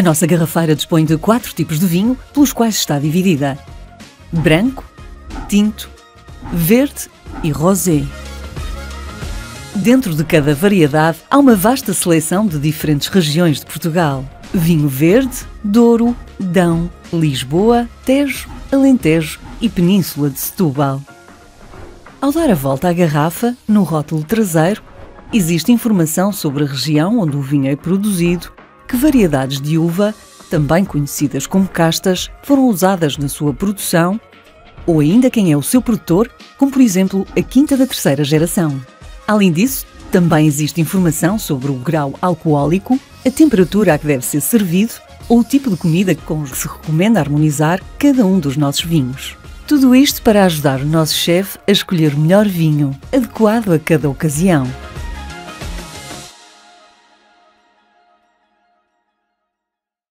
A nossa garrafeira dispõe de quatro tipos de vinho, pelos quais está dividida: branco, tinto, verde e rosé. Dentro de cada variedade há uma vasta seleção de diferentes regiões de Portugal: vinho verde, Douro, Dão, Lisboa, Tejo, Alentejo e Península de Setúbal. Ao dar a volta à garrafa, no rótulo traseiro, existe informação sobre a região onde o vinho é produzido, que variedades de uva, também conhecidas como castas, foram usadas na sua produção, ou ainda quem é o seu produtor, como por exemplo a quinta da terceira geração. Além disso, também existe informação sobre o grau alcoólico, a temperatura a que deve ser servido ou o tipo de comida com que se recomenda harmonizar cada um dos nossos vinhos. Tudo isto para ajudar o nosso chefe a escolher o melhor vinho, adequado a cada ocasião.